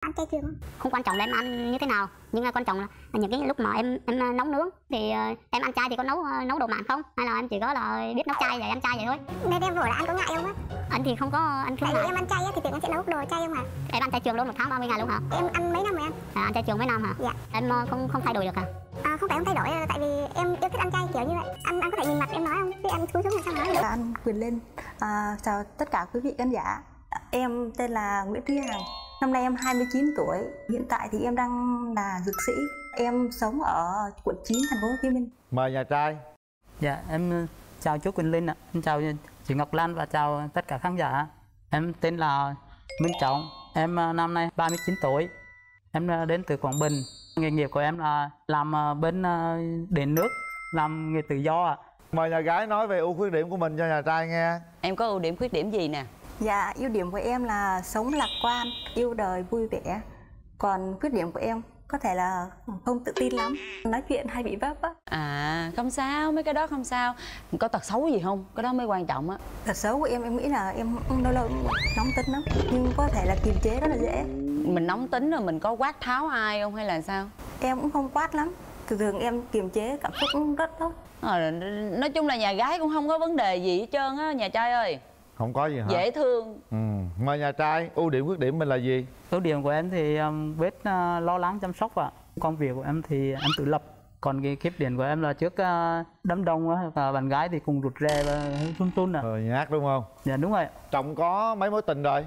ăn chay trường không không quan trọng là em ăn như thế nào nhưng mà quan trọng là những cái lúc mà em em nấu nướng thì ờ, em ăn chay thì có nấu ờ, nấu đồ mặn không? Hay là em chỉ có là biết nấu chay vậy ăn chay vậy thôi? Nên em hỏi là anh có ngại không á? Anh thì không có anh không tại vì em ăn chay á thì tưởng anh sẽ nấu đồ chay không hả? Em ăn chay trường luôn một tháng 30 ngày luôn hả? Em ăn mấy năm rồi anh à, ăn chay trường mấy năm hả? Dạ. em không không thay đổi được hả à, không phải em thay đổi tại vì em yêu thích ăn chay kiểu như vậy. Anh anh có thể nhìn mặt em nói không? Chứ em cúi xuống làm sao nói được? Là anh Quyền Linh à, chào tất cả quý vị khán giả. Em tên là Nguyễn Thúy Hằng năm nay em 29 tuổi hiện tại thì em đang là dược sĩ em sống ở quận 9 thành phố Hồ Chí Minh mời nhà trai Dạ, em ờ, chào chú Quỳnh Linh ạ. Em chào chị Ngọc Lan và chào tất cả khán giả. Em tên là Minh Trọng. Em ờ, năm nay 39 tuổi. Em ờ, đến từ Quảng Bình. Nghề nghiệp của em là làm ờ, bên ờ, điện nước, làm nghề tự do ạ. mời nhà gái nói về ưu khuyết điểm của mình cho nhà trai nghe Em có ưu điểm khuyết điểm gì nè? Dạ, ưu điểm của em là sống lạc quan, yêu đời vui vẻ. Còn khuyết điểm của em có thể là không tự tin lắm, nói chuyện hay bị vấp á. À không sao, mấy cái đó không sao Có tật xấu gì không? Cái đó mới quan trọng á Tật xấu của em em nghĩ là em lâu lâu nóng tính lắm, nhưng có thể là kiềm chế rất là dễ. Mình nóng tính rồi mình có quát tháo ai không hay là sao? Em cũng không quát lắm, thường thường em kiềm chế cảm xúc cũng rất tốt. Ờ, nói chung là nhà gái cũng không có vấn đề gì hết trơn á nhà trai ơi không có gì hả Dễ thương ừ. mời nhà trai ưu điểm khuyết điểm mình là gì Ưu điểm của em thì um, biết ờ, lo lắng chăm sóc ạ. Công việc của em thì em tự lập. Còn cái khuyết điểm của em là trước ờ, đám đông á, và bạn gái thì cùng rụt rè và run run ạ. ờ nhát đúng không Dạ đúng rồi. trọng có mấy mối tình rồi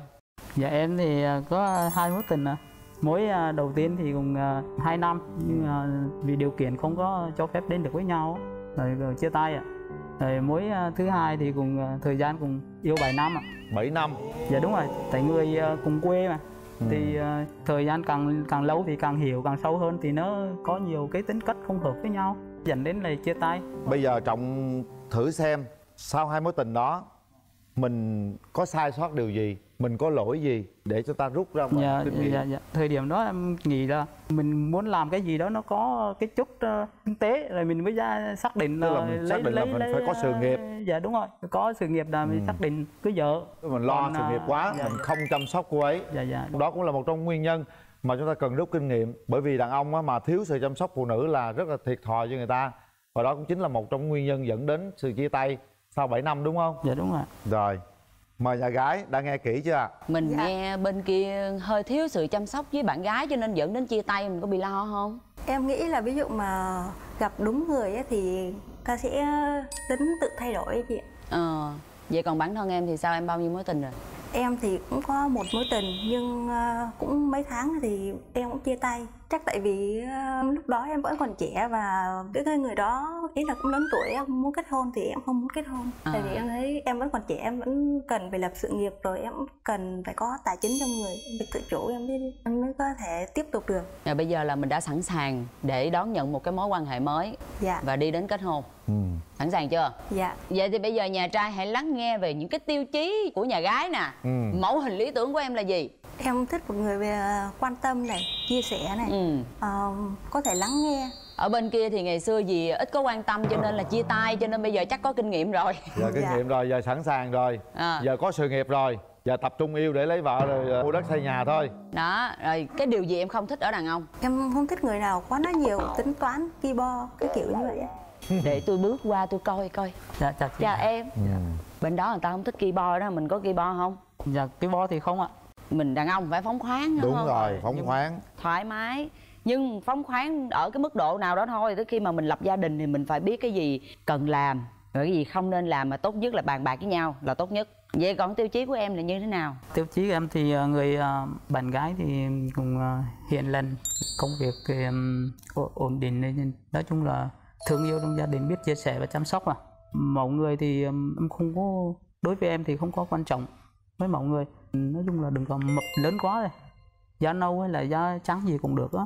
Dạ em thì ờ, có hai mối tình ạ. Mối ờ, đầu tiên thì cùng ờ, hai năm nhưng mà vì điều kiện không có cho phép đến được với nhau rồi, rồi chia tay ạ. Rồi mối ờ, thứ hai thì cùng ờ, thời gian cùng yêu 7 năm ạ. 7 năm Dạ đúng rồi, tại người ờ, cùng quê mà. Ừ. Thì thời gian càng càng lâu thì càng hiểu càng sâu hơn thì nó có nhiều cái tính cách không hợp với nhau dẫn đến là chia tay. bây giờ trọng thử xem sau hai mối tình đó mình có sai sót điều gì mình có lỗi gì để cho ta rút ra ngoài dạ, kinh nghiệm? dạ, dạ. thời điểm đó em nghĩ là mình muốn làm cái gì đó nó có cái chút ờ, kinh tế rồi mình mới ra xác định Tức là mình xác định là mình phải có sự nghiệp. ờ, dạ đúng rồi. Có sự nghiệp là mình Ừ. xác định cưới vợ. Mình lo Còn, sự à, nghiệp quá dạ. mình không chăm sóc cô ấy. Dạ dạ đó cũng là một trong nguyên nhân mà chúng ta cần rút kinh nghiệm. Bởi vì đàn ông á, mà thiếu sự chăm sóc phụ nữ là rất là thiệt thòi cho người ta. Và đó cũng chính là một trong nguyên nhân dẫn đến sự chia tay sau 7 năm đúng không? Dạ đúng rồi. Rồi mời nhà gái đã nghe kỹ chưa ạ Mình Dạ. nghe bên kia hơi thiếu sự chăm sóc với bạn gái cho nên dẫn đến chia tay mình có bị lo không? Em nghĩ là ví dụ mà gặp đúng người ấy thì ta sẽ tính tự thay đổi ấy chị ạ. Ờ Vậy còn bản thân em thì sao? Em bao nhiêu mối tình rồi? Em thì cũng có một mối tình nhưng ờ, cũng mấy tháng thì em cũng chia tay. Chắc tại vì lúc đó em vẫn còn trẻ và cái người đó ý là cũng lớn tuổi em muốn kết hôn thì em không muốn kết hôn. À. Tại vì em thấy em vẫn còn trẻ em vẫn cần phải lập sự nghiệp rồi em cần phải có tài chính trong người em phải tự chủ em mới em mới có thể tiếp tục được. Và bây giờ là mình đã sẵn sàng để đón nhận một cái mối quan hệ mới Dạ, và đi đến kết hôn. ừ. Sẵn sàng chưa? dạ. Vậy thì bây giờ nhà trai hãy lắng nghe về những cái tiêu chí của nhà gái nè. Ừ. Mẫu hình lý tưởng của em là gì? Em thích một người về quan tâm này, chia sẻ này, Ừ. ờ, có thể lắng nghe. Ở bên kia thì ngày xưa gì ít có quan tâm cho nên là chia tay cho nên bây giờ chắc có kinh nghiệm rồi. giờ kinh Dạ. nghiệm rồi giờ sẵn sàng rồi À. giờ có sự nghiệp rồi giờ tập trung yêu để lấy vợ rồi ờ, mua đất xây nhà thôi Đó, rồi cái điều gì em không thích ở đàn ông? Em không thích người nào quá nói nhiều, tính toán, ki bo, cái kiểu như vậy. Để tôi bước qua tôi coi coi. dạ chào chị Chào em. ừ. Bên đó người ta không thích ki bo đó, mình có ki bo không? dạ cái bo thì không ạ Mình đàn ông phải phóng khoáng đúng, đúng không? rồi phóng Nhưng- khoáng. thoải mái. Nhưng phóng khoáng ở cái mức độ nào đó thôi tới khi mà mình lập gia đình thì mình phải biết cái gì cần làm rồi cái gì không nên làm mà tốt nhất là bàn bạc với nhau là tốt nhất. Vậy còn tiêu chí của em là như thế nào? Tiêu chí của em thì ờ, người ờ, bạn gái thì cũng ờ, hiền lành công việc thì ổn định nên nói chung là thương yêu trong gia đình biết chia sẻ và chăm sóc à mẫu người thì em không có đối với em thì không có quan trọng với mẫu người nói chung là đừng có mập lớn quá rồi da nâu hay là da trắng gì cũng được á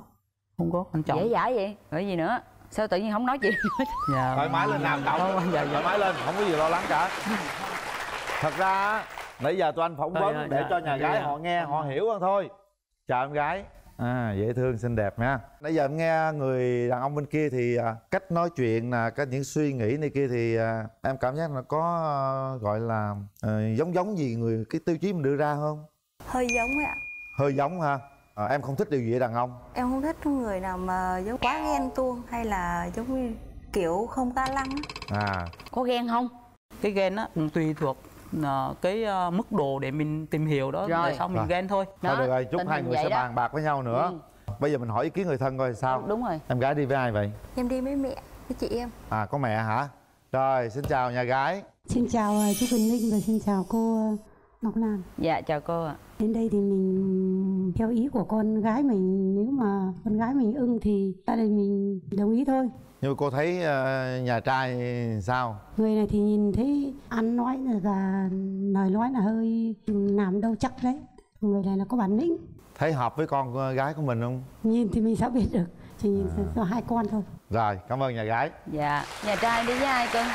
không có quan trọng. Dễ dãi vậy rồi gì nữa sao tự nhiên không nói chuyện? Dạ, thoải mái lên nào cậu. Dạ, dạ. thoải mái lên không có gì lo lắng cả. Thật ra á, nãy giờ tụi anh phỏng Dạ, vấn dạ, để dạ, cho nhà dạ, gái dạ. họ nghe họ hiểu hơn thôi. Chào em gái à dễ thương xinh đẹp nha. Nãy giờ em nghe người đàn ông bên kia thì à, cách nói chuyện nè cái những suy nghĩ này kia thì à, em cảm giác là có à, gọi là à, giống giống gì người cái tiêu chí mình đưa ra không? Hơi giống ấy ạ. hơi giống ha à, em không thích điều gì ở đàn ông. Em không thích người nào mà giống quá ghen tuông hay là giống như kiểu không ga lăng á. à. Có ghen không? Cái ghen á tùy thuộc ờ, cái ờ, mức độ để mình tìm hiểu đó Rồi. sao mình Rồi. ghen thôi. Thôi Đó, được rồi chúc tình hai người sẽ đó. bàn bạc với nhau nữa. Bây giờ mình hỏi ý kiến người thân coi sao. Đúng rồi. Em gái đi với ai vậy? Em đi với mẹ với chị em. À có mẹ hả? Rồi xin chào nhà gái. Xin chào ờ, chú Quỳnh Linh và xin chào cô Ngọc Lan. dạ chào cô ạ. Đến đây thì mình theo ý của con gái mình. Nếu mà con gái mình ưng thì gia đình mình đồng ý thôi. Nhưng mà cô thấy ờ, nhà trai sao Người này thì nhìn thấy ăn nói là, là lời nói là hơi làm đâu chắc đấy. Người này là có bản lĩnh. thấy hợp với con ờ, gái của mình không Nhìn thì mình sao biết được. Chỉ nhìn có hai con thôi. rồi cảm ơn nhà gái dạ nhà trai đi với ai cưng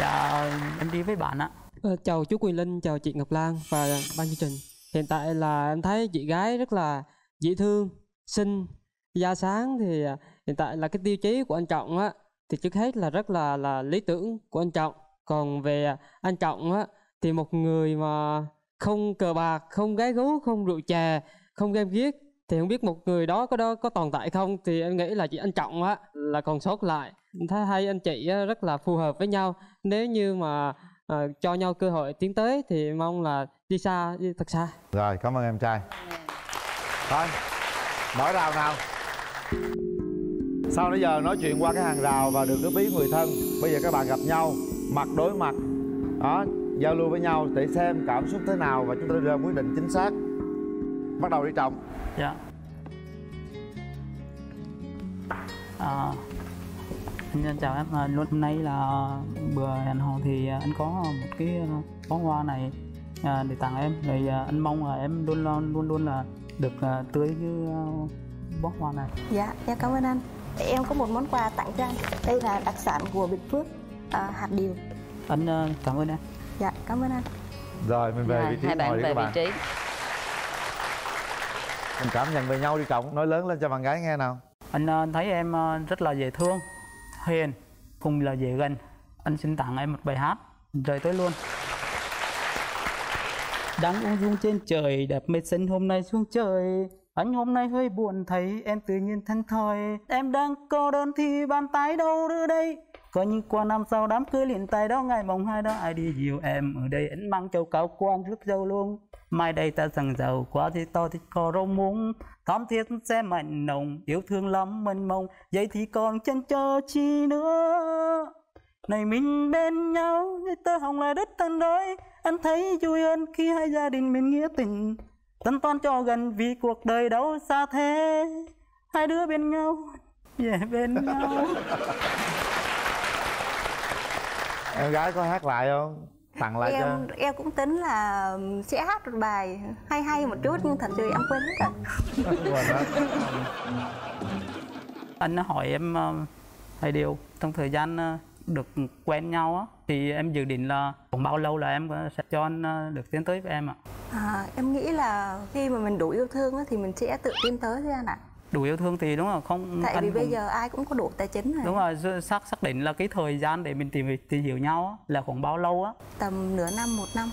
dạ em đi với bạn ạ Ờ, chào chú Quỳnh Linh, chào chị Ngọc Lan và ban chương trình. Hiện tại là em thấy chị gái rất là dễ thương, xinh, da sáng thì à, hiện tại là cái tiêu chí của anh Trọng á thì trước hết là rất là là lý tưởng của anh Trọng. Còn về à, anh Trọng á thì một người mà không cờ bạc, không gái gú, không rượu chè, không game giết thì không biết một người đó có đó có tồn tại không thì em nghĩ là chị anh Trọng á là còn sót lại. Thấy hai anh chị á, rất là phù hợp với nhau. Nếu như mà à, cho nhau cơ hội tiến tới thì mong là đi xa đi thật xa rồi cảm ơn em trai thôi mở rào nào sau nãy giờ nói chuyện qua cái hàng rào và được góp ý người thân bây giờ các bạn gặp nhau mặt đối mặt đó giao lưu với nhau để xem cảm xúc thế nào và chúng ta đưa ra quyết định chính xác. Bắt đầu đi trọng. Dạ. À, anh chào em. À, hôm nay là bữa hẹn hò thì anh có một cái bó hoa này à, để tặng em. Rồi à, anh mong là em luôn luôn luôn luôn là được à, tưới như bó hoa này dạ em cảm ơn anh. Em có một món quà tặng cho anh. Đây là đặc sản của Bình Phước à, hạt điều. Anh à, cảm ơn em dạ cảm ơn anh. Rồi mình về Rồi, vị trí hai bạn ngồi đi về các vị bạn. trí. Mình cảm nhận về nhau đi trọng nói lớn lên cho bạn gái nghe nào. Anh à, thấy em à, rất là dễ thương hiền cùng là dễ gần. Anh xin tặng em một bài hát rời tới luôn. Đang ung dung trên trời đẹp mây xanh hôm nay xuống trời anh hôm nay hơi buồn thấy em tự nhiên thân thòi. Em đang cô đơn thì bàn tay đâu đưa đây? Có như qua năm sau đám cưới liền tay đó, ngày mồng hai đó ai đi dìu em. Ở đây anh mang châu cao quan rước dâu luôn. Mai đây ta rằng giàu quá thì to thì có rau muống. Thắm thiết sẽ mạnh nồng, yêu thương lắm mênh mông. Vậy thì còn chân chờ chi nữa. Này mình bên nhau như tơ hồng là đất thân đôi. Anh thấy vui hơn khi hai gia đình mình nghĩa tình tân toan cho gần vì cuộc đời đâu xa thế. Hai đứa bên nhau về bên nhau. Em gái có hát lại không? Tặng lại cho. em em cũng tính là sẽ hát một bài hay hay một chút nhưng thật sự em quên hết rồi. Anh hỏi em ờ, hai điều trong thời gian ờ, được quen nhau á thì em dự định là khoảng bao lâu là em sẽ cho anh ờ, được tiến tới với em ạ? À, em nghĩ là khi mà mình đủ yêu thương á, thì mình sẽ tự tiến tới thôi anh ạ. Đủ yêu thương thì đúng là không tại anh vì bây cũng- giờ ai cũng có đủ tài chính rồi. Đúng rồi xác xác định là cái thời gian để mình tìm tìm hiểu nhau á, là khoảng bao lâu á? Tầm nửa năm một năm.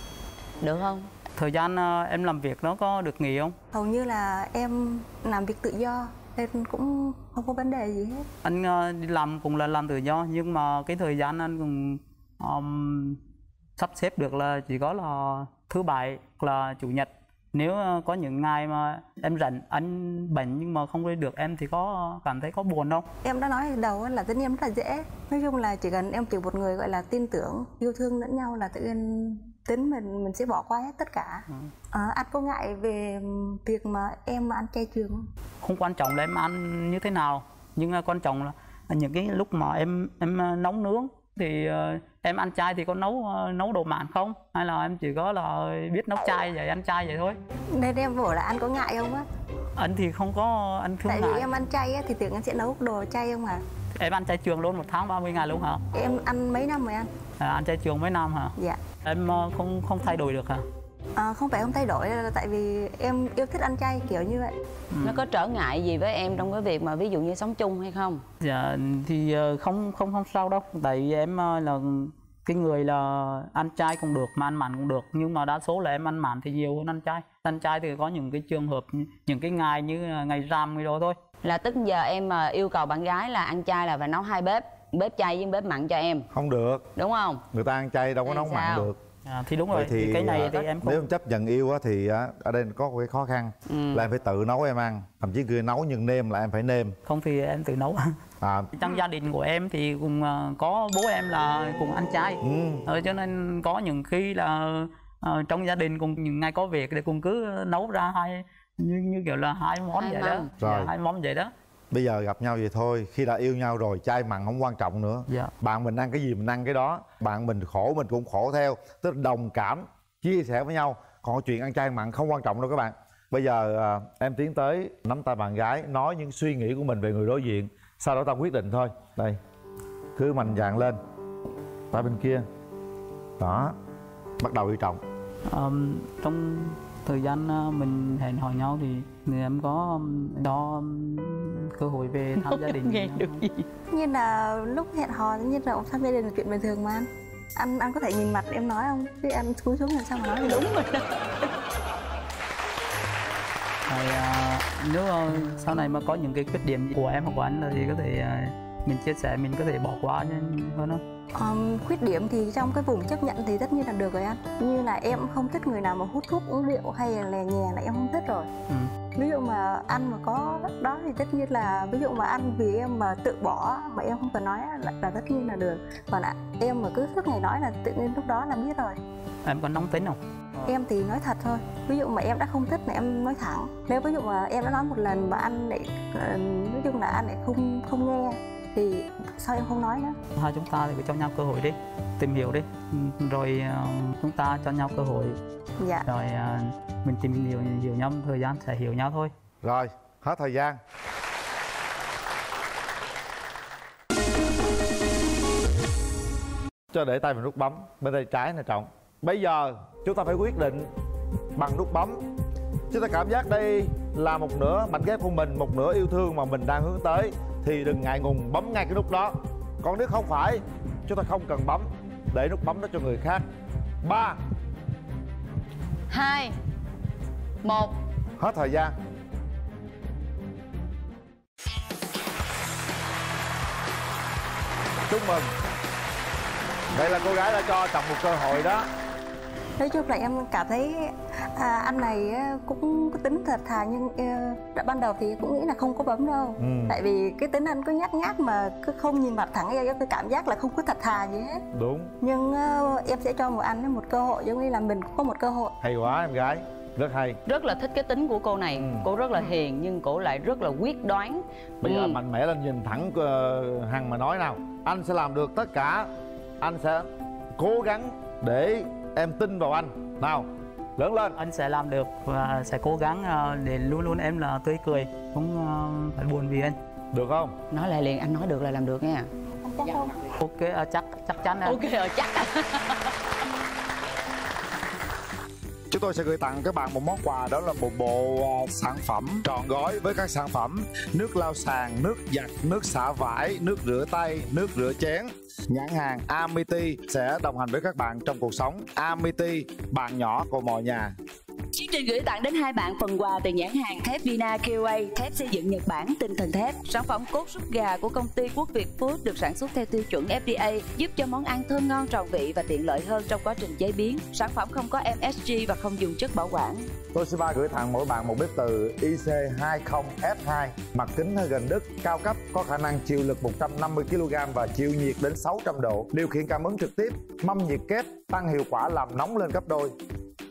Được không? Thời gian ờ, em làm việc nó có được nghỉ không? Hầu như là em làm việc tự do nên cũng không có vấn đề gì hết. Anh ờ, đi làm cũng là làm tự do nhưng mà cái thời gian anh cũng ờm, sắp xếp được là chỉ có là thứ bảy là chủ nhật. Nếu ờ, có những ngày mà em rảnh anh bệnh nhưng mà không đi được em thì có cảm thấy có buồn không? Em đã nói từ đầu là tính em rất là dễ. Nói chung là chỉ cần em tìm một người gọi là tin tưởng yêu thương lẫn nhau là tự nhiên tính mình mình sẽ bỏ qua hết tất cả. À, anh có ngại về việc mà em ăn chay trường không? Không quan trọng là em ăn như thế nào nhưng mà quan trọng là những cái lúc mà em em ờ, nấu nướng thì ờ, em ăn chay thì có nấu nấu đồ mặn không? Hay là em chỉ có là biết nấu chay vậy ăn chay vậy thôi? Nên em bảo là anh có ngại không á? Anh thì không có anh không tại ngại. vì em ăn chay á thì tưởng anh sẽ nấu đồ chay không à em ăn chay trường luôn một tháng 30 ngày luôn hả? Em ăn mấy năm rồi anh à, ăn chay trường mấy năm hả? Dạ. Em ờ, không không thay đổi được hả? À, không phải không thay đổi là tại vì em yêu thích ăn chay kiểu như vậy. Nó có trở ngại gì với em trong cái việc mà ví dụ như sống chung hay không? Dạ thì ờ, không không không sao đâu. Tại vì em là cái người là ăn chay cũng được mà ăn mặn cũng được. Nhưng mà đa số là em ăn mặn thì nhiều hơn ăn chay ăn chay thì có những cái trường hợp những cái ngày như ngày rằm người đó thôi. Là tức giờ em mà yêu cầu bạn gái là ăn chay là phải nấu hai bếp bếp chay với bếp mặn cho em. Không được. Đúng không? Người ta ăn chay đâu có Thì nấu mặn được. À, thì đúng Vậy rồi thì, cái này à, thì em không nếu em chấp nhận yêu á thì á, ở đây có một cái khó khăn Ừ. là em phải tự nấu em ăn. Thậm chí người nấu nhưng nêm là em phải nêm. Không thì em tự nấu. À. Trong gia đình của em thì cũng à, có bố em là cùng ăn chay. Ừ. ờ, cho nên có những khi là ờ, trong gia đình cùng những ngày có việc thì cùng cứ nấu ra hai như, như kiểu là hai món Hai vậy món. đó Rồi. Dạ, hai món vậy đó bây giờ gặp nhau vậy thôi khi đã yêu nhau rồi chay mặn không quan trọng nữa. Dạ. Bạn mình ăn cái gì mình ăn cái đó. Bạn mình khổ mình cũng khổ theo. Tức là đồng cảm chia sẻ với nhau. Còn chuyện ăn chay mặn không quan trọng đâu các bạn. Bây giờ à, em tiến tới nắm tay bạn gái nói những suy nghĩ của mình về người đối diện. Sau đó ta quyết định thôi. Đây cứ mạnh dạn lên. Tay bên kia. Đó bắt đầu yêu trọng Ờm, trong thời gian ờ, mình hẹn hò nhau thì thì em có ừm, cho ừm, cơ hội về thăm gia đình nghe được gì? Như là lúc hẹn hò như là thăm gia đình là chuyện bình thường mà anh. Anh anh có thể nhìn mặt em nói không? Chứ anh cúi xuống làm sao mà nói được? Đúng rồi. Rồi, à, nếu ờ, sau này mà có những cái khuyết điểm của em hoặc của anh thì có thể à, mình chia sẻ mình có thể bỏ qua hơn không Ờm, khuyết điểm thì trong cái vùng chấp nhận thì tất nhiên là được rồi anh. Như là em không thích người nào mà hút thuốc uống rượu hay là lè nhè là em không thích rồi. Ừ. ví dụ mà anh mà có đó thì tất nhiên là ví dụ mà anh vì em mà tự bỏ mà em không cần nói là, là tất nhiên là được. Còn ạ, em mà cứ suốt ngày nói là tự nhiên lúc đó là biết rồi. Em có nóng tính không? Em thì nói thật thôi ví dụ mà em đã không thích là em nói thẳng. Nếu ví dụ mà em đã nói một lần mà anh lại ờ, nói chung là anh lại không không nghe thì sao em không nói nữa? Hai chúng ta thì cứ cho nhau cơ hội đi tìm hiểu đi. Ừ, rồi ờ, chúng ta cho nhau cơ hội dạ. Rồi ờ, mình tìm hiểu hiểu nhau thời gian sẽ hiểu nhau thôi. Rồi hết thời gian. Cho để tay vào nút bấm bên tay trái nè trọng. Bây giờ chúng ta phải quyết định bằng nút bấm. Chúng ta cảm giác đây là một nửa mảnh ghép của mình một nửa yêu thương mà mình đang hướng tới. Thì đừng ngại ngùng bấm ngay cái nút đó. Còn nếu không phải chúng ta không cần bấm. Để nút bấm đó cho người khác. Ba hai. Một. Hết thời gian. Chúc mừng. Vậy là cô gái đã cho chồng một cơ hội đó. Nói chung là em cảm thấy à, anh này á, cũng có tính thật thà nhưng ờ, đã ban đầu thì cũng nghĩ là không có bấm đâu. Ừ. tại vì cái tính anh cứ nhát nhát mà cứ không nhìn mặt thẳng em cái cảm giác là không có thật thà gì hết. Đúng. Nhưng ờ, em sẽ cho một anh một cơ hội giống như là mình cũng có một cơ hội. Hay quá em gái. Rất hay. Rất là thích cái tính của cô này. Ừ. cô rất là hiền nhưng cô lại rất là quyết đoán. Bây giờ Ừ. mạnh mẽ lên nhìn thẳng hằng mà nói nào. Anh sẽ làm được tất cả. Anh sẽ cố gắng để em tin vào anh. Nào lớn lên. Anh sẽ làm được và sẽ cố gắng ờ, để luôn luôn em là tươi cười không ờ, phải buồn vì anh. Được không? Nói lại liền anh nói được là làm được nha. Anh chắc không? Ok ờ, chắc chắc chắn em ok rồi chắc Chúng tôi sẽ gửi tặng các bạn một món quà đó là một bộ à, sản phẩm trọn gói với các sản phẩm nước lau sàn, nước giặt, nước xả vải, nước rửa tay, nước rửa chén. Nhãn hàng Amity sẽ đồng hành với các bạn trong cuộc sống. Amity, bạn nhỏ của mọi nhà. Chương trình gửi tặng đến hai bạn phần quà từ nhãn hàng thép Vina QA, thép xây dựng Nhật Bản tinh thần thép. Sản phẩm cốt súp gà của công ty Quốc Việt Food được sản xuất theo tiêu chuẩn FDA, giúp cho món ăn thơm ngon tròn vị và tiện lợi hơn trong quá trình chế biến. Sản phẩm không có MSG và không dùng chất bảo quản. Toshiba gửi tặng mỗi bạn một bếp từ IC 20F2, mặt kính gần đất cao cấp có khả năng chịu lực 150 kg và chịu nhiệt đến 600 độ điều khiển cảm ứng trực tiếp mâm nhiệt kép tăng hiệu quả làm nóng lên gấp đôi.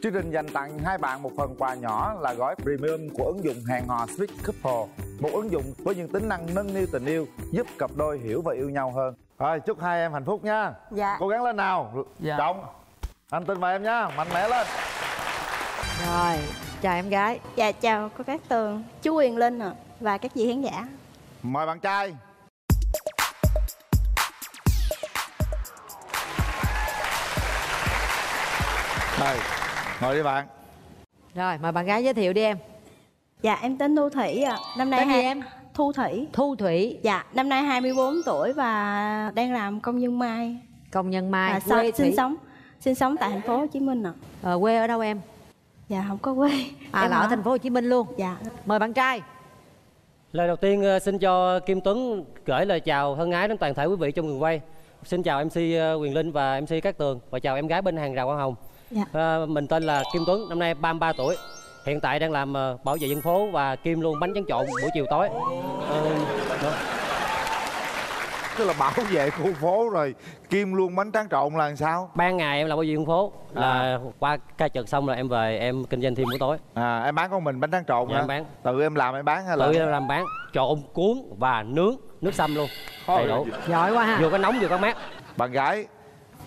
Chương trình dành tặng hai bạn một phần quà nhỏ là gói premium của ứng dụng hẹn hò Sweet Couple một ứng dụng với những tính năng nâng niu tình yêu giúp cặp đôi hiểu và yêu nhau hơn. Rồi chúc hai em hạnh phúc nha. Dạ. Cố gắng lên nào. Dạ. trọng anh tin vào em nha. Mạnh mẽ lên. Rồi, chào em gái. Dạ chào cô Cát Tường, chú Quyền Linh ạ và các vị khán giả. mời bạn trai đây ngồi đi bạn Rồi, mời bạn gái giới thiệu đi em Dạ em tên Thu Thủy ạ. Năm nay Tên gì hai- em? Thu Thủy. Thu Thủy Dạ, năm nay 24 tuổi và đang làm công nhân mai. công nhân mai à, quê sinh Thủy- sống sinh sống tại thành phố Hồ Chí Minh ạ Ờ, quê ở đâu em dạ không có quê à Em là ở thành phố Hồ Chí Minh luôn dạ mời bạn trai Lời đầu tiên ờ, xin cho Kim Tuấn gửi lời chào thân ái đến toàn thể quý vị trong trường quay. Xin chào MC ờ, Quyền Linh và MC Cát Tường và chào em gái bên hàng rào Hoa Hồng. Dạ. Ờ, mình tên là Kim Tuấn, năm nay 33 tuổi. Hiện tại đang làm ờ, bảo vệ dân phố và Kim luôn bánh tráng trộn buổi chiều tối. Ờ, đó. tức là bảo vệ khu phố rồi kim luôn bánh tráng trộn là làm sao Ban ngày em làm bảo vệ dân phố là qua ca trực xong rồi em về em kinh doanh thêm buổi tối. à em bán con mình bánh tráng trộn Dạ, hả em bán. tự em làm em bán hay là Tự em làm bán trộn cuốn và nướng nước sâm luôn. Đầy đủ. giỏi quá ha Vừa có nóng vừa có mát. bạn gái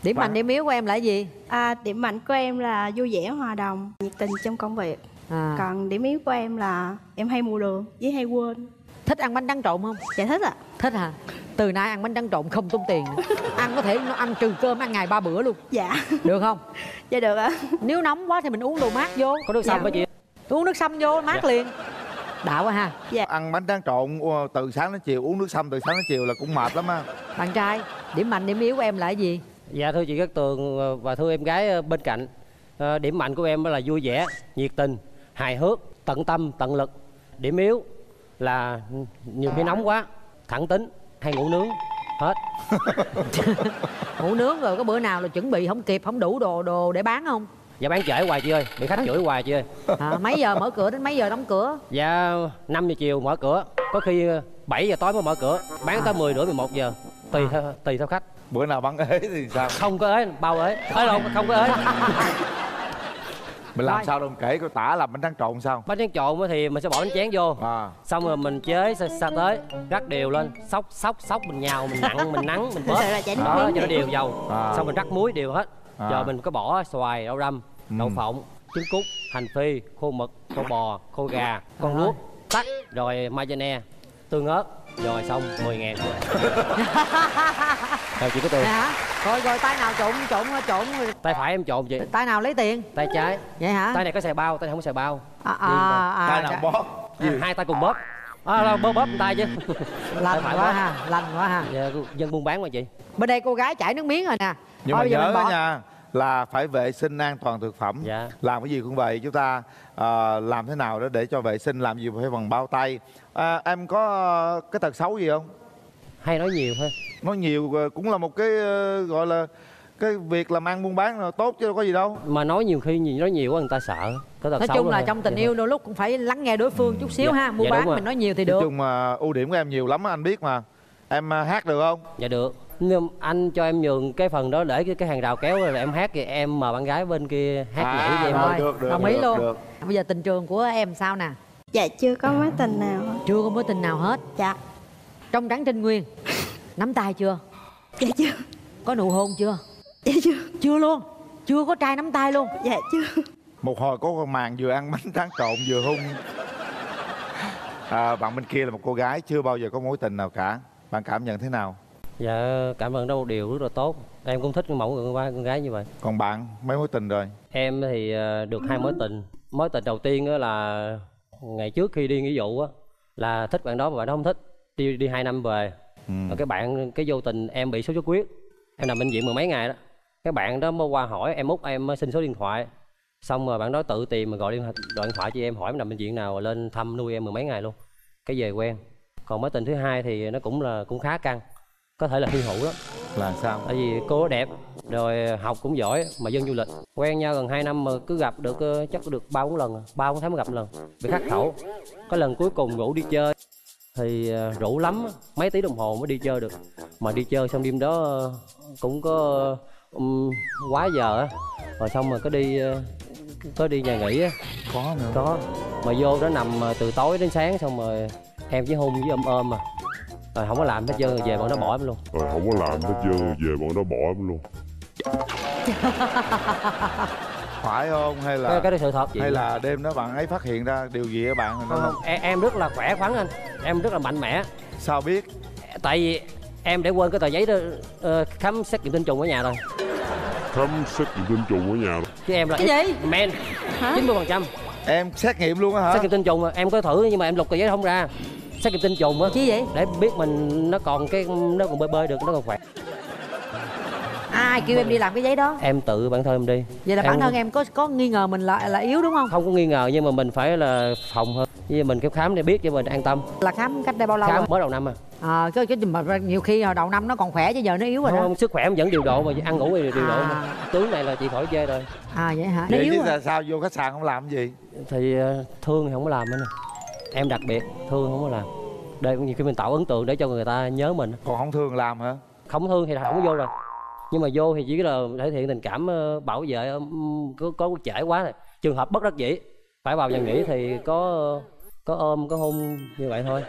điểm mạnh điểm yếu của em là gì? À, điểm mạnh của em là vui vẻ hòa đồng nhiệt tình trong công việc. À. còn điểm yếu của em là em hay mù đường với hay quên. Thích ăn bánh tráng trộn không? Dạ thích ạ. Thích hả? Từ nay ăn bánh tráng trộn không tốn tiền. Ăn có thể nó ăn trừ cơm ăn ngày ba bữa luôn. Dạ. Được không? Dạ được ạ. Nếu nóng quá thì mình uống đồ mát vô. Có nước sâm Dạ. chị. uống nước sâm vô mát liền. Đã quá ha. Ăn bánh tráng trộn từ sáng đến chiều uống nước sâm từ sáng đến chiều là cũng mệt lắm á. Bạn trai điểm mạnh điểm yếu của em là cái gì Dạ thưa chị Cát Tường ờ, và thưa em gái ờ, bên cạnh Ờ, Điểm mạnh của em là vui vẻ, nhiệt tình, hài hước, tận tâm, tận lực. Điểm yếu là nhiều khi nóng quá, thẳng tính, hay ngủ nướng Hết. Ngủ nướng rồi có bữa nào là chuẩn bị không kịp không đủ đồ đồ để bán không? Dạ bán trễ hoài chị ơi, bị khách chửi hoài chị ơi. À, mấy giờ mở cửa đến mấy giờ đóng cửa? Dạ 5 giờ chiều mở cửa Có khi ờ, 7 giờ tối mới mở cửa Bán tới 10 rưỡi 11 giờ Tùy theo, tùy theo khách. Bữa nào bán ế thì sao? Không có ế, bao ế. Ế đâu, không có ế. Mình làm Rồi. sao đâu kể coi tả làm bánh tráng trộn sao? Bánh tráng trộn á thì mình sẽ bỏ bánh chén vô. À. Xong rồi mình chế sa, sa tới rắc đều lên. Sóc sóc sóc mình nhào mình nặng mình nắng mình là nước đó cho nó đều dầu. À. xong mình rắc muối đều hết. À. giờ mình có bỏ xoài đậu răm đậu Ừ. phộng trứng cút hành phi khô mực khô bò khô gà con luốc tắc rồi mayonnaise tương ớt rồi xong 10 ngàn. Rồi chị có tiền Nè hả rồi rồi tay nào trộn trộn trộn tay phải em trộn chị. Tay nào lấy tiền? Tay trái. Vậy hả? Tay này có xài bao tay này không có xài bao. À, à, à, tay nào dạ. bóp? À, hai tay cùng bóp. À, là bóp bóp tay chứ. Lành quá bóp. ha lành quá ha. Dạ, dân buôn bán mà chị. Bên đây cô gái chảy nước miếng rồi nè. Nhưng Thôi mà bây giờ nhớ bỏ- nha là phải vệ sinh an toàn thực phẩm. Dạ. làm cái gì cũng vậy chúng ta ờ, làm thế nào đó để cho vệ sinh làm gì phải bằng bao tay. À, em có cái tật xấu gì không? Hay nói nhiều thôi. Nói nhiều ờ, cũng là một cái ờ, gọi là cái việc làm ăn buôn bán là tốt chứ đâu có gì đâu. Mà nói nhiều khi nhìn nói nhiều quá người ta sợ. Có nói chung là thôi. trong tình Dạ. yêu đôi lúc cũng phải lắng nghe đối phương chút xíu Dạ, ha mua dạ, bán mình nói nhiều thì nói được. chung mà ưu điểm của em nhiều lắm anh biết mà. Em hát được không? Dạ được nhưng anh cho em nhường cái phần đó để cái, cái hàng rào kéo rồi em hát thì em mời bạn gái bên kia hát À, nhảy với em rồi. thôi. được, được, đồng ý được, luôn. được. bây giờ tình trường của em sao nè? Dạ chưa có mối tình nào. Chưa có mối tình nào hết? Dạ. Trong trắng trinh nguyên nắm tay chưa? Dạ chưa. Có nụ hôn chưa? Dạ chưa. Chưa luôn. Chưa có trai nắm tay luôn. Dạ chưa. Một hồi có con màn vừa ăn bánh tráng trộn vừa hung. À, bạn bên kia là một cô gái chưa bao giờ có mối tình nào cả. Bạn cảm nhận thế nào dạ cảm ơn đó một điều rất là tốt. Em cũng thích mẫu gái con gái như vậy. Còn bạn mấy mối tình rồi? Em thì ờ, được hai mối tình. Mối tình đầu tiên là ngày trước khi đi nghĩa vụ á là thích bạn đó mà bạn đó không thích đi đi hai năm về. Ừ. rồi cái bạn cái vô tình em bị sốt xuất huyết em nằm bệnh viện mười mấy ngày đó. Cái bạn đó mới qua hỏi em út em xin số điện thoại. Xong rồi bạn đó tự tìm mà gọi điện, gọi điện thoại cho em hỏi em nằm bệnh viện nào lên thăm nuôi em mười mấy ngày luôn. Cái về quen. Còn mối tình thứ hai thì nó cũng là cũng khá căng có thể là hy hữu đó là sao? Tại vì cô đẹp rồi học cũng giỏi mà dân du lịch. Quen nhau gần 2 năm mà cứ gặp được ờ, chắc được ba bốn lần ba bốn tháng mới gặp lần. Bị khắc khẩu. Có lần cuối cùng rủ đi chơi thì ờ, rủ lắm mấy tiếng đồng hồ mới đi chơi được. Mà đi chơi xong đêm đó ờ, cũng có um, quá giờ á. Rồi xong rồi có đi có đi nhà nghỉ á. Có nữa. Có. Mà vô đó nằm từ tối đến sáng xong rồi em chỉ hôn với ôm ôm mà rồi không có làm hết trơn rồi về bọn nó bỏ em luôn. Rồi không có làm hết trơn về bọn nó bỏ em luôn. Phải không? Hay là cái, cái đó sự thật chị. hay là đêm đó bạn ấy phát hiện ra điều gì ở bạn? Không, không, em, em rất là khỏe khoắn anh. Em rất là mạnh mẽ. Sao biết? Tại vì em để quên cái tờ giấy đó ờ, khám xét nghiệm tinh trùng ở nhà rồi. Khám xét nghiệm tinh trùng ở nhà đó. chứ em là Cái gì? men chín mươi phần trăm. Em xét nghiệm luôn á hả? Xét nghiệm tinh trùng mà em có thử nhưng mà em lục tờ giấy không ra xét nghiệm tinh trùng á chi vậy? Để biết mình nó còn cái nó còn bơi bơi được nó còn khỏe. Ai kêu em đi làm cái giấy đó? Em tự bản thân em đi. Vậy là bản thân em có có nghi ngờ mình là là yếu đúng không? Không có nghi ngờ nhưng mà mình phải là phòng hơn. Như mình cái khám để biết cho mình an tâm. Là khám cách đây bao lâu khám rồi? mới đầu năm à. À cái cái mà nhiều khi hồi đầu năm nó còn khỏe chứ giờ nó yếu rồi đó. Không, sức khỏe em vẫn điều độ mà ăn ngủ thì điều độ À. mà tướng này là chị khỏi chê rồi. À vậy hả? Nó vậy yếu chứ rồi. sao, vô khách sạn không làm cái gì? Thì ờ, thương thì không có làm nữa nè em đặc biệt thương không có làm đây nhiều khi mình tạo ấn tượng để cho người ta nhớ mình. Còn không thương làm hả? Không thương thì không có vô rồi. Nhưng mà vô thì chỉ là thể hiện tình cảm ờ, bảo vệ ờ, có có trễ quá rồi trường hợp bất đắc dĩ phải vào nhà nghỉ thì có có ôm có hôn như vậy thôi.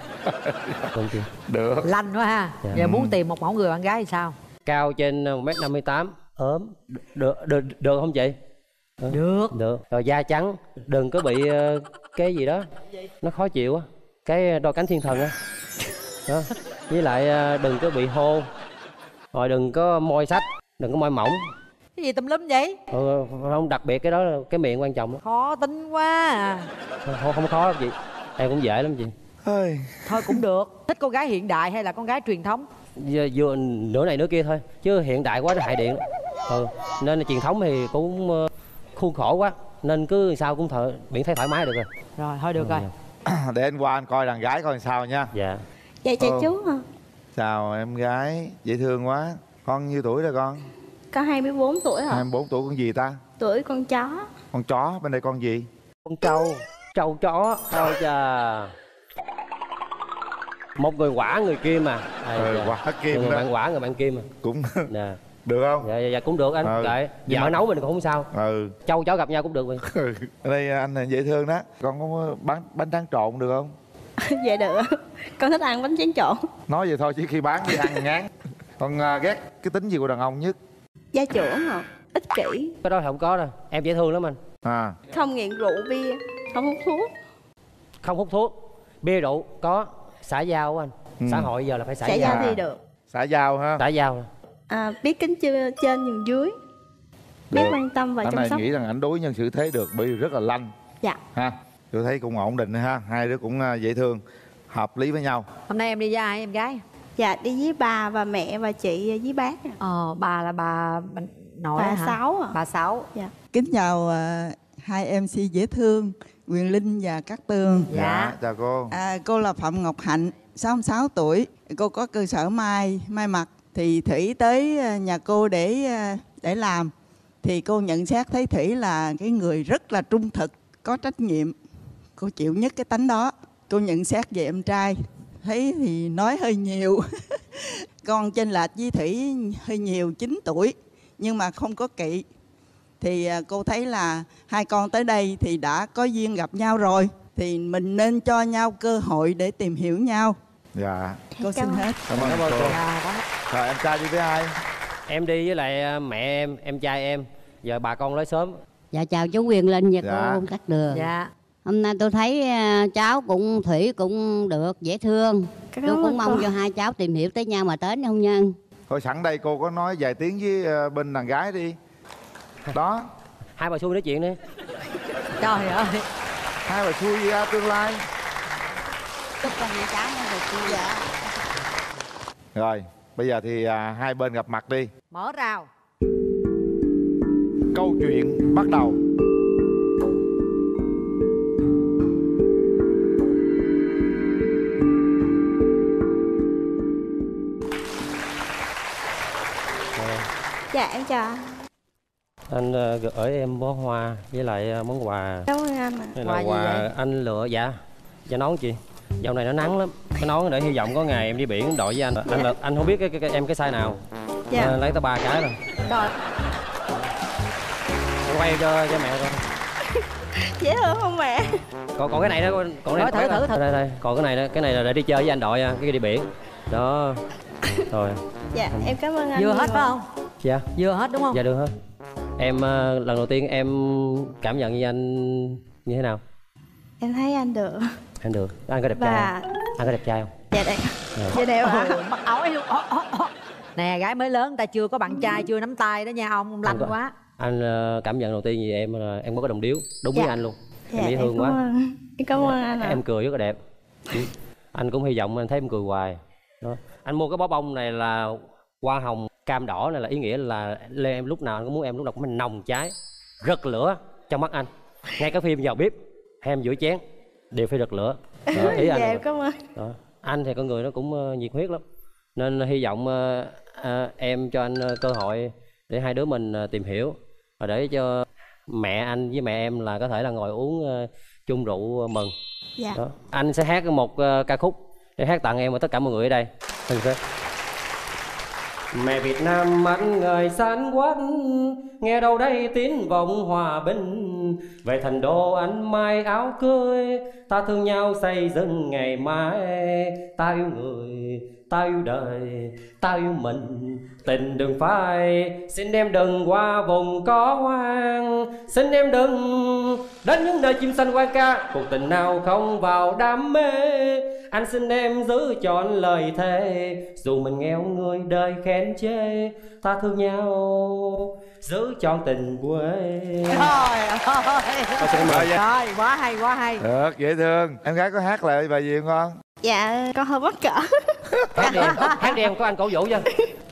Chị được. Lanh quá ha. Dạ. giờ muốn tìm một mẫu người bạn gái thì sao? Cao trên một mét năm mươi tám. Ốm. Được được được không chị? Được. Được. Rồi da trắng đừng có bị ờ, cái gì đó nó khó chịu á. Cái đôi cánh thiên thần á. Đó. Với lại ờ, đừng có bị hôn rồi đừng có môi sách đừng có môi mỏng. Cái gì tùm lum vậy? Ừ, không đặc biệt cái đó là cái miệng quan trọng khó tính quá à. không, không khó lắm chị. Em cũng dễ lắm chị. Thôi cũng được. Thích con gái hiện đại hay là con gái truyền thống? Vừa, vừa nửa này nửa kia thôi. Chứ hiện đại quá nó hại điện. Ừ. nên là truyền thống thì cũng ờ, khuôn khổ quá nên cứ sao cũng thở miễn thấy thoải mái được rồi. Rồi thôi được rồi. để anh qua anh coi đàn gái coi sao nha. Dạ. Dạ chào Ừ. chú hả? Chào em gái dễ thương quá. Con nhiêu tuổi rồi con? Con 24 tuổi hả? 24 tuổi con gì ta? Tuổi con chó. Con chó bên đây con gì? Con trâu. Trâu chó. Ôi chà. Một người quả người kim mà à, Ừ, dạ. quả kim người đó. bạn quả người bạn kim mà cũng nè được không? Dạ, dạ, dạ cũng được anh. Ừ. dạ, Dạ. vợ nấu mình cũng không sao. Ừ. Trâu chó gặp nhau cũng được vậy ở đây anh là dễ thương đó. Con có bán bánh tráng trộn được không? Dạ được. Con thích ăn bánh tráng trộn. Nói vậy thôi chứ khi bán đi ăn ngán. Con à, ghét cái tính gì của đàn ông nhất? Gia trưởng hả? Ích kỷ. Cái đó thì không có đâu. Em dễ thương lắm anh. À. Không nghiện rượu bia không hút thuốc. Không hút thuốc. Bia rượu có xã giao anh. Ừ. xã hội giờ là phải xã, xã giao. giao thì được. Xã giao ha. Xã giao à, biết kính trên trên nhường dưới. Biết Được. quan tâm và anh chăm này sóc. nghĩ rằng anh đối nhân xử thế được bởi vì rất là lanh. Dạ. Ha tôi thấy cũng ổn định ha hai đứa cũng à, dễ thương hợp lý với nhau. Hôm nay em đi với ai em gái? Dạ đi với bà và mẹ và chị với bác. Ờ bà là bà, bà nội bà hả? sáu à bà sáu. Dạ. Kính chào à, hai MC dễ thương Quyền Linh và Cát Tường. dạ. Chào cô. À, cô là Phạm Ngọc Hạnh, 66 tuổi. Cô có cơ sở may may mặc thì Thủy tới ờ, nhà cô để ờ, để làm thì cô nhận xét thấy Thủy là cái người rất là trung thực, có trách nhiệm. Cô chịu nhất cái tánh đó. Cô nhận xét về em trai thấy thì nói hơi nhiều. Con trên lệch với Thủy hơi nhiều 9 tuổi nhưng mà không có kỵ thì ờ, cô thấy là hai con tới đây thì đã có duyên gặp nhau rồi thì mình nên cho nhau cơ hội để tìm hiểu nhau dạ. Cô xin hết. Cảm ơn cô. rồi em trai đi với ai? Em đi với lại à, mẹ em em trai em. Giờ bà con nói sớm Dạ chào chú Quyền Linh và Dạ. cô Cát Đường. Dạ. Hôm nay tôi thấy à, cháu cũng Thủy cũng được dễ thương. Cảm tôi cũng mong cô. cho hai cháu tìm hiểu tới nhau mà tới hôn nhân. thôi sẵn đây cô có nói vài tiếng với à, bên đàn gái đi. Đó. Hai bà xui nói chuyện đi. Trời ơi. Hai bà xui ra tương lai Chúc cho hai cháu nó được vui. Vẻ. rồi bây giờ thì à, hai bên gặp mặt đi. Mở rào. Câu chuyện bắt đầu. Dạ em chào anh. anh ờ, gửi em bó hoa với lại ờ, món quà. Cảm ơn anh ạ Đây là quà anh lựa dạ. Dạ nón chị dạo này nó nắng lắm. Cái nón để hy vọng có ngày em đi biển đội với anh. Anh là anh không biết cái, cái, cái em cái size nào. Dạ. Ờ, lấy tới ba cái rồi. Em quay cho cho mẹ coi. Dễ thương không mẹ? Còn còn cái này đó còn còn Thôi, thử, thử, thử. đây đây. Còn cái này đó cái này là để đi chơi với anh đội nha cái kia đi biển. Đó. Rồi. Dạ em cảm ơn anh vừa hết phải không? Dạ. Vừa hết đúng không? Dạ được hết. Em ờ, lần đầu tiên em cảm nhận như anh như thế nào? Em thấy anh được anh được. Anh có đẹp trai và không? anh có đẹp trai không? Dạ đẹp. Dạ. dạ đẹp ạ. Ồ, mặc áo ấy luôn Ồ, ồ, ồ. nè gái mới lớn ta chưa có bạn trai chưa nắm tay đó nha ông ông lanh có- quá. Anh ờ, cảm nhận đầu tiên gì em là em có cái đồng điếu đúng với Dạ. anh luôn. Dạ em dễ em thương quá. ơn em cảm ơn anh ạ. em cười rất là đẹp. Ừ. anh cũng hy vọng anh thấy em cười hoài. Đó. anh mua cái bó bông này là hoa hồng cam đỏ này là ý nghĩa là lên em lúc nào anh cũng muốn em lúc nào cũng nồng cháy rực lửa trong mắt anh. Ngay cả phim vào bếp hay em giữa chén đều phải rực lửa. Đó, ý anh dạ cảm ơn. Đó. anh thì con người nó cũng ờ, nhiệt huyết lắm. Nên hy vọng ờ, ờ, em cho anh ờ, cơ hội để hai đứa mình ờ, tìm hiểu và để cho mẹ anh với mẹ em là có thể là ngồi uống ờ, chung rượu mừng. Dạ. Đó. anh sẽ hát một ờ, ca khúc để hát tặng em và tất cả mọi người ở đây. Hình sẽ Mẹ Việt Nam anh người sáng quát. Nghe đâu đây tiếng vọng hòa bình. Về thành đô anh mai áo cưới. Ta thương nhau xây dựng ngày mai. Ta yêu người, ta yêu đời, ta yêu mình. Tình đừng phai, xin em đừng qua vùng có hoang. Xin em đừng đến những nơi chim xanh quang ca Cuộc tình nào không vào đam mê. Anh xin em giữ chọn lời thề Dù mình nghèo người đời khen chê Ta thương nhau giữ chọn tình quê. Trời ơi. Rồi quá hay quá hay. Được dễ thương. Em gái có hát lại bài gì không con? Dạ con hơi mắc cỡ. Hát đi em, hát đi em, có anh cổ vũ cho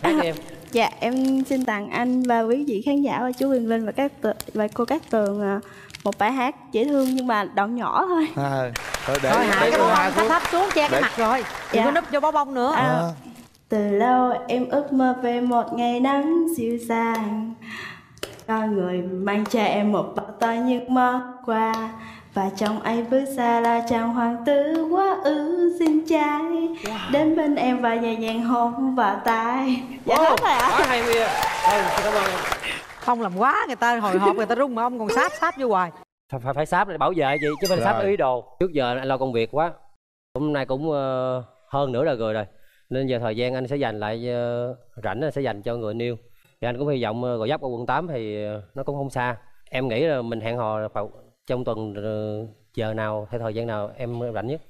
Hát đi em. Dạ em xin tặng anh và quý vị khán giả và chú Quyền Linh và các và cô các tường à, một bài hát dễ thương nhưng mà đoạn nhỏ thôi. À, thôi để Rồi hạ để cái cô bó Hà bông thấp xuống. thấp xuống che cái Để- mặt rồi. Đừng Dạ. có núp vô bó bông nữa. À, Từ lâu em ước mơ về một ngày nắng dịu dàng. Có người mang cho em một bao to những món quà Và trong anh bước ra là chàng hoàng tử quá ư xinh trai. Đến bên em và nhẹ nhàng hôn vào tai. Dạ hết rồi ạ Quá hay. Thôi, cảm ơn. em Ông làm quá người ta hồi hộp người ta rung mà ông còn sáp sáp vô hoài. Phải, phải, phải sáp để bảo vệ chị chứ phải Rồi. sáp ý đồ. Trước giờ anh lo công việc quá. Hôm nay cũng ờ, hơn nửa đời người rồi. Nên giờ thời gian anh sẽ dành lại ờ, rảnh anh sẽ dành cho người yêu. Thì anh cũng hy vọng uh, gò dấp ở quận 8 thì ờ, nó cũng không xa. Em nghĩ là mình hẹn hò vào trong tuần ờ, giờ nào hay thời gian nào em rảnh nhất?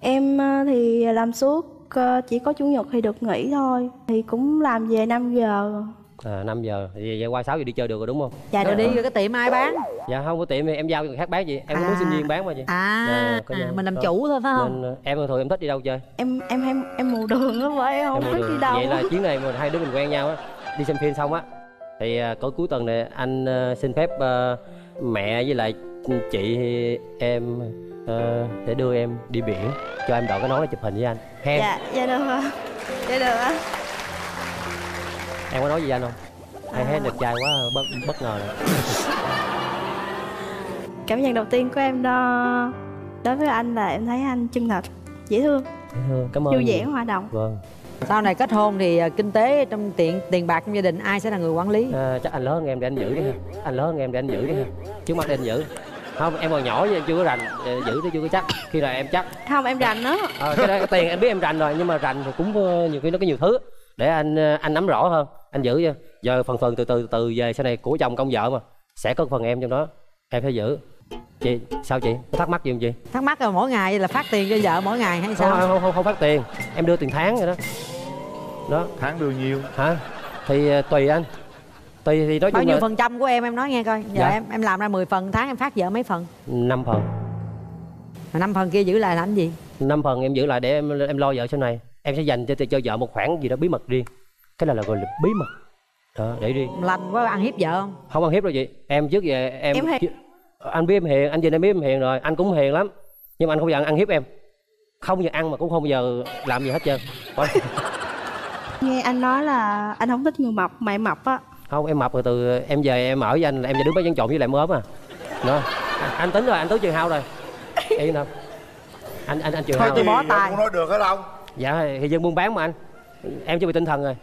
Em ờ, thì làm suốt ờ, chỉ có chủ nhật thì được nghỉ thôi. Thì cũng làm về 5 giờ à, 5 giờ. Thì giờ qua 6 giờ đi chơi được rồi đúng không? Dạ Rồi đi rồi cái tiệm ai bán. Dạ không có tiệm thì em giao cho người khác bán chị. Em À. muốn sinh viên bán mà chị. À, Dạ, có à, gì- mình làm chủ thôi phải không? nên em thường em thích đi đâu chơi? Em em em em mù đường á vậy em không Em mua đi đâu. Vậy là chuyến này mà hai đứa mình quen nhau á đi xem phim xong á thì à, tối cuối tuần này anh à, xin phép à, mẹ với lại chị em à, để đưa em đi biển cho em đội cái nón để chụp hình với anh. Hen. Dạ dạ được ạ Dạ được ạ em có nói gì với anh không? Hay À. thấy đẹp trai quá bất bất ngờ rồi. Cảm nhận đầu tiên của em đó đối với anh là em thấy anh chân thật, dễ thương, cảm ơn vui vẻ, hòa đồng. vâng. Sau này kết hôn thì à, kinh tế trong tiền tiền bạc trong gia đình ai sẽ là người quản lý? à, chắc anh lớn hơn em để anh giữ đi ha. Anh lớn hơn em để anh giữ đi ha. Trước mắt để anh giữ. Không em còn nhỏ chứ em chưa có rành. Ờ, giữ nó chưa có chắc. Khi nào em chắc? Không em rành đó. Ờ, cái, đó, cái tiền em biết em rành rồi nhưng mà rành thì cũng ờ, nhiều khi nó có nhiều thứ để anh ờ, anh nắm rõ hơn anh giữ cho giờ phần phần từ từ từ về sau này của chồng công vợ mà sẽ có phần em trong đó. Em phải giữ. Chị sao chị? Có thắc mắc gì không chị? Thắc mắc là mỗi ngày là phát tiền cho vợ mỗi ngày hay không, sao? không, không, không phát tiền. Em đưa tiền tháng rồi đó. Đó. Tháng đưa nhiêu? Hả? Thì ờ, tùy anh. Tùy thì nói Bao nhiêu là phần trăm của em em nói nghe coi. Giờ Dạ. em em làm ra 10 phần tháng em phát vợ mấy phần? năm phần. Mà 5 phần kia giữ lại làm gì? năm phần em giữ lại để em em lo vợ sau này em sẽ dành cho cho vợ một khoản gì đó bí mật riêng cái này là gọi là bí mật. Đó để riêng Lành quá ăn hiếp vợ không? không ăn hiếp đâu chị. Em trước giờ em, Em hay- anh biết em hiền anh nhìn em biết em hiền rồi. Anh cũng hiền lắm. Nhưng mà anh không bao giờ ăn hiếp em. Không bao giờ ăn mà cũng không bao giờ làm gì hết trơn. Nghe anh nói là anh không thích người mập, mày mập á. không em mập rồi từ em về em ở với anh là em về đứng bát tráng trộn với lại em ốm à. Đó. Anh tính rồi anh tới trường hao rồi. Yên tâm anh anh anh trường Thôi tôi bó tay. cũng nói được hết không dạ thì dân buôn bán mà anh em chuẩn bị tinh thần rồi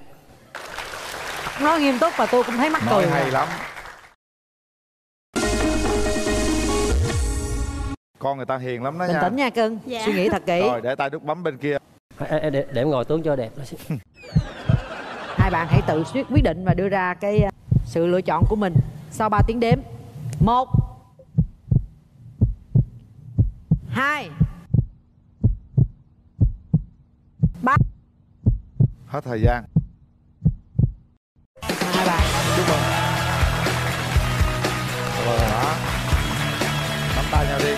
Nói nghiêm túc và tôi cũng thấy mắc nói cười. hay lắm con người ta hiền lắm đó Bình nha tĩnh nha cưng. Dạ. Suy nghĩ thật kỹ. rồi để tay đút bấm bên kia để, để em ngồi tướng cho đẹp Hai bạn hãy tự quyết quyết định và đưa ra cái uh, sự lựa chọn của mình sau 3 tiếng đếm. Một Hai hết thời gian. Hai bạn chúc mừng rồi đó nắm tay nhau đi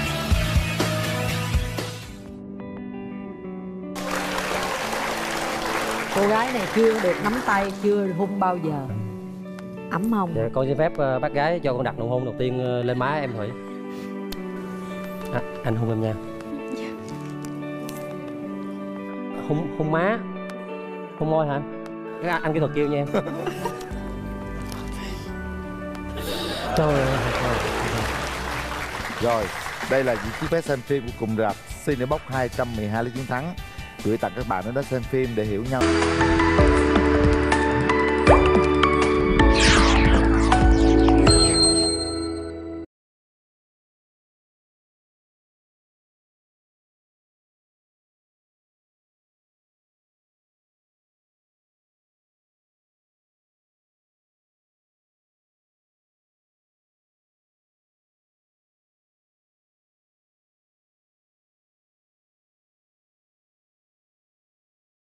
cô gái này chưa được nắm tay chưa hôn bao giờ. Ấm không dạ, con xin phép ờ, bác gái cho con đặt nụ hôn đầu tiên ờ, lên má em thủy. À, anh hôn em nha. Hôn hôn má hôn môi hả? Cái anh kỹ thuật kêu nha em. Trời ơi. Rồi, đây là những chiếc vé xem phim của cùng rạp Cinebox 212 lý chiến thắng. Gửi tặng các bạn đến đó xem phim để hiểu nhau